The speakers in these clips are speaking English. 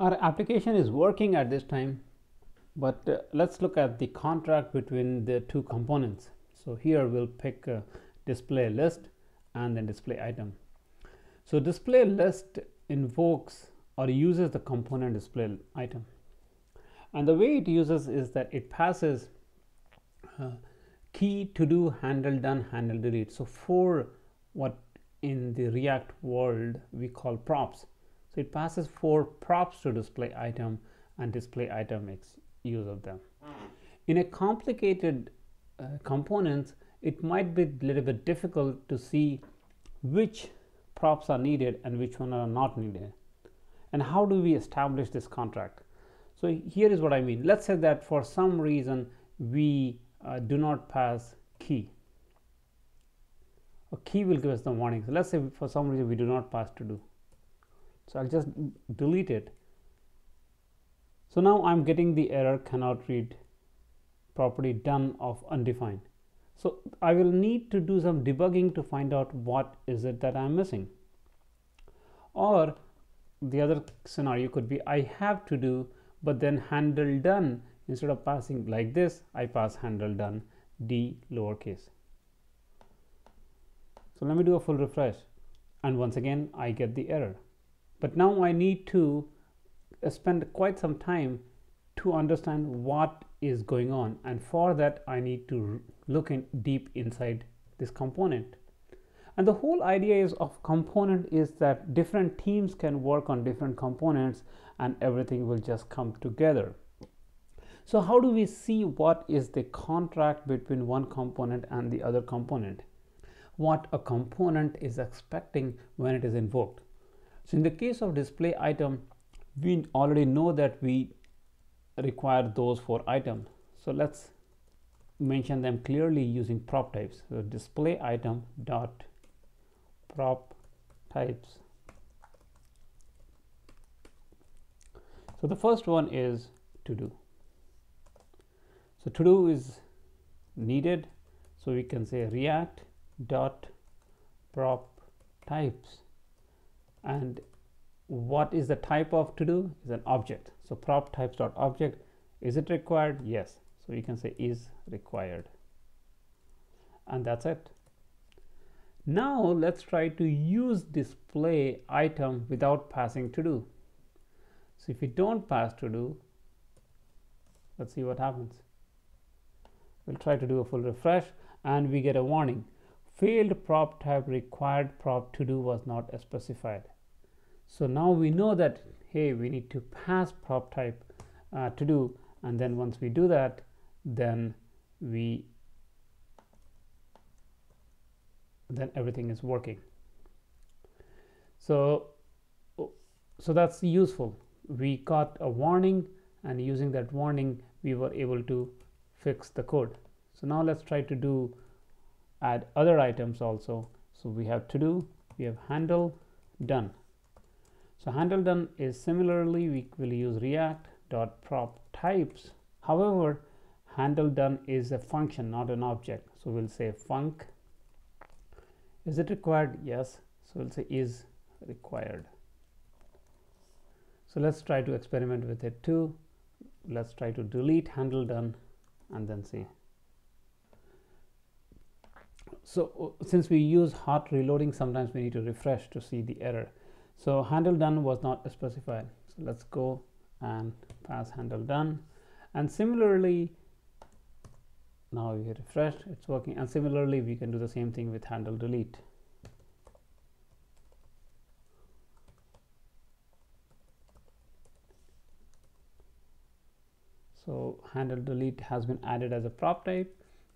our application is working at this time but uh, let's look at the contract between the two components. So here we'll pick display list and then display item. So display list invokes or uses the component display item. And the way it uses is that it passes uh, key to do handle done handle delete. So for what in the react world we call props so it passes four props to display item and display item makes use of them. In a complicated uh, components it might be a little bit difficult to see which props are needed and which one are not needed. And how do we establish this contract? So here is what I mean. Let's say that for some reason we uh, do not pass key. A key will give us the warning. So let's say for some reason we do not pass to do so I'll just delete it. So now I'm getting the error cannot read property done of undefined. So I will need to do some debugging to find out what is it that I'm missing. Or the other scenario could be I have to do but then handle done. Instead of passing like this I pass handle done d lowercase. So let me do a full refresh. And once again I get the error but now I need to spend quite some time to understand what is going on. And for that I need to look in deep inside this component. And the whole idea is of component is that different teams can work on different components and everything will just come together. So how do we see what is the contract between one component and the other component? What a component is expecting when it is invoked so in the case of display item we already know that we require those four items so let's mention them clearly using prop types. So display item dot prop types. So the first one is to do. So to do is needed. So we can say react dot prop types and what is the type of to do? Is an object. So prop types dot object. Is it required? Yes. So you can say is required. And that's it. Now let's try to use display item without passing to do. So if we don't pass to do let's see what happens. We'll try to do a full refresh and we get a warning failed prop type required prop to do was not specified. So now we know that hey we need to pass prop type uh, to do. And then once we do that then we then everything is working. So so that's useful. We got a warning and using that warning we were able to fix the code. So now let's try to do add other items also. So we have to do we have handle done. So handle done is similarly we will use react dot prop types. However handle done is a function not an object. So we'll say func. Is it required? Yes. So we'll say is required. So let's try to experiment with it too. Let's try to delete handle done and then see so uh, since we use hot reloading sometimes we need to refresh to see the error. So handle done was not specified. So let's go and pass handle done. And similarly now we refresh it's working. And similarly we can do the same thing with handle delete. So handle delete has been added as a prop type.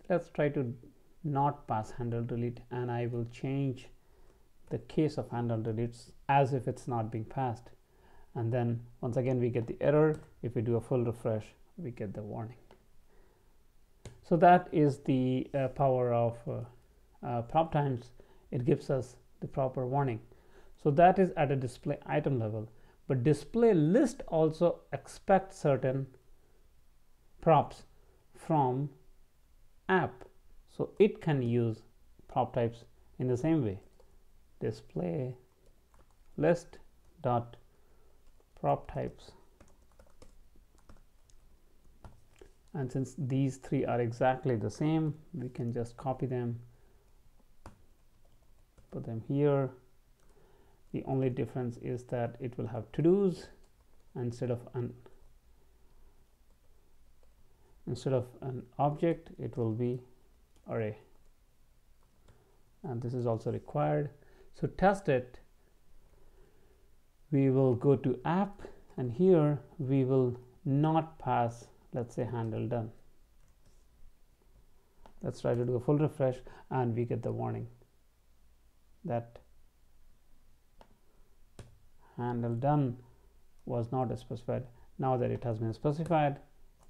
Let's try to not pass handle delete and I will change the case of handle deletes as if it's not being passed. And then once again we get the error. If we do a full refresh we get the warning. So that is the uh, power of uh, uh, prop types it gives us the proper warning. So that is at a display item level. But display list also expects certain props from app so it can use prop types in the same way. Display list dot prop types. And since these three are exactly the same we can just copy them put them here. The only difference is that it will have to-dos instead of an instead of an object it will be array. And this is also required. So test it. We will go to app and here we will not pass let's say handle done. Let's try to do a full refresh and we get the warning that handle done was not specified. Now that it has been specified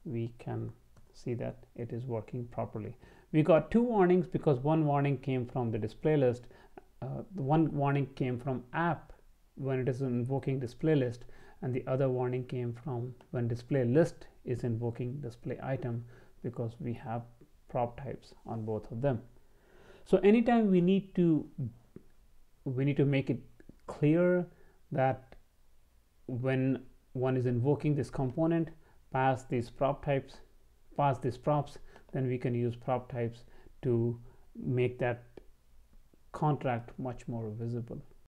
we can see that it is working properly. We got two warnings because one warning came from the display list uh, the one warning came from app when it is invoking display list and the other warning came from when display list is invoking display item because we have prop types on both of them. So anytime we need to we need to make it clear that when one is invoking this component pass these prop types pass these props then we can use prop types to make that contract much more visible